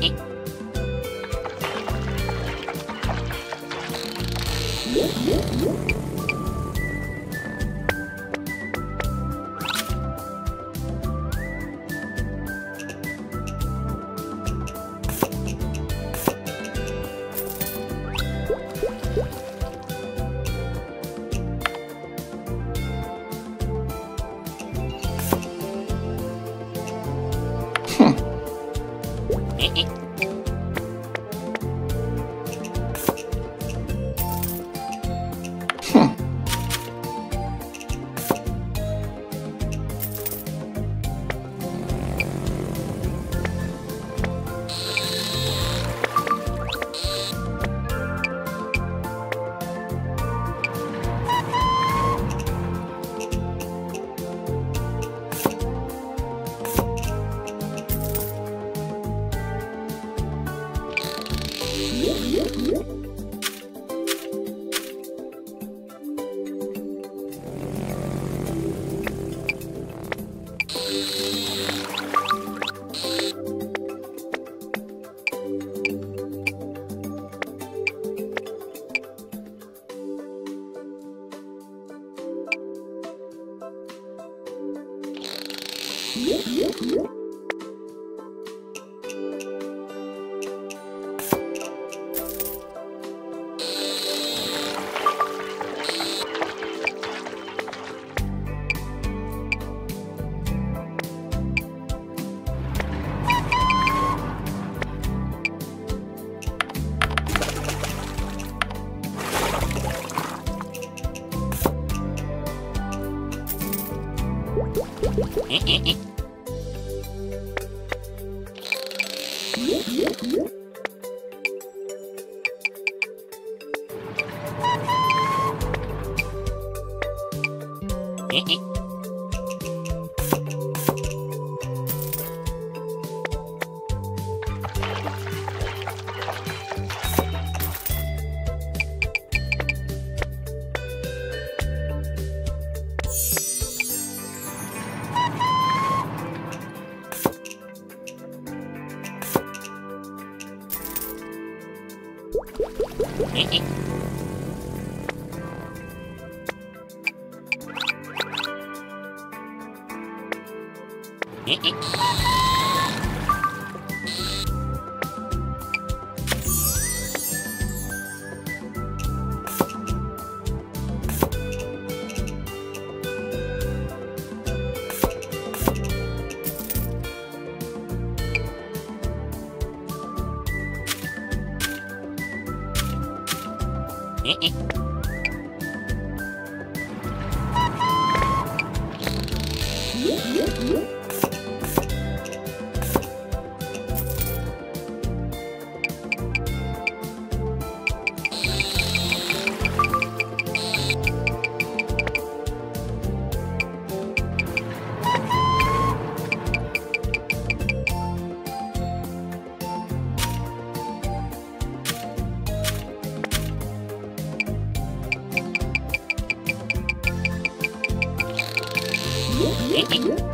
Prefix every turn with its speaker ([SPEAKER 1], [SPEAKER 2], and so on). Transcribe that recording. [SPEAKER 1] えっ What? Yeah. えっえ っ Mm-hmm. Yeah.